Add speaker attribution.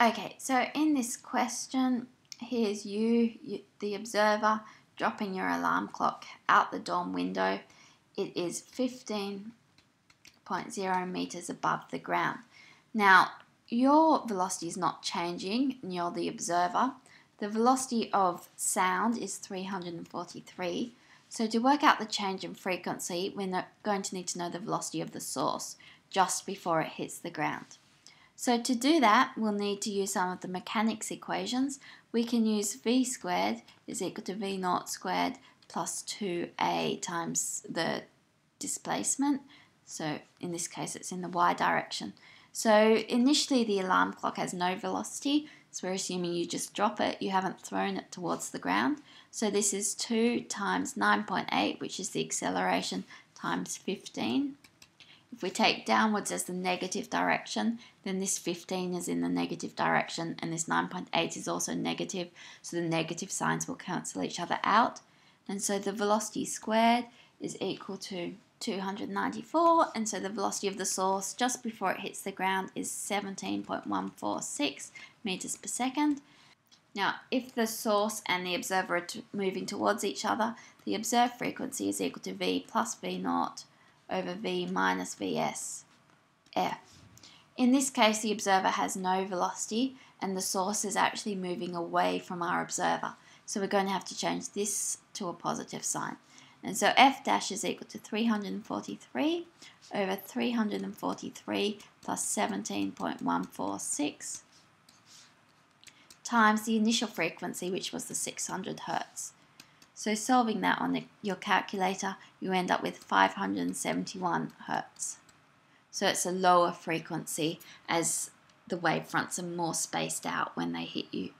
Speaker 1: Okay, so in this question, here's you, you, the observer, dropping your alarm clock out the dorm window. It is 15.0 meters above the ground. Now, your velocity is not changing, and you're the observer. The velocity of sound is 343. So to work out the change in frequency, we're going to need to know the velocity of the source just before it hits the ground. So to do that, we'll need to use some of the mechanics equations. We can use v squared is equal to v naught squared plus 2a times the displacement. So in this case, it's in the y direction. So initially the alarm clock has no velocity, so we're assuming you just drop it, you haven't thrown it towards the ground. So this is 2 times 9.8, which is the acceleration, times 15. If we take downwards as the negative direction, then this 15 is in the negative direction and this 9.8 is also negative, so the negative signs will cancel each other out. And so the velocity squared is equal to 294, and so the velocity of the source just before it hits the ground is 17.146 meters per second. Now, if the source and the observer are moving towards each other, the observed frequency is equal to v plus v naught over v minus vs f. In this case, the observer has no velocity and the source is actually moving away from our observer. So we're going to have to change this to a positive sign. And so f dash is equal to 343 over 343 plus 17.146 times the initial frequency, which was the 600 hertz. So solving that on the, your calculator, you end up with 571 hertz. So it's a lower frequency as the wave fronts are more spaced out when they hit you.